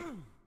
Boom!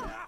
Ah!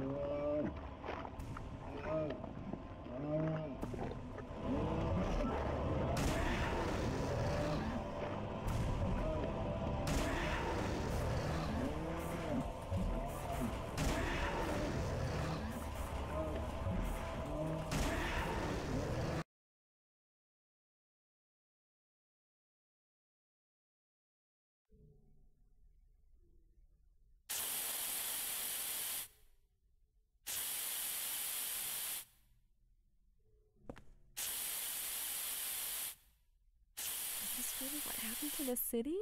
you to the city?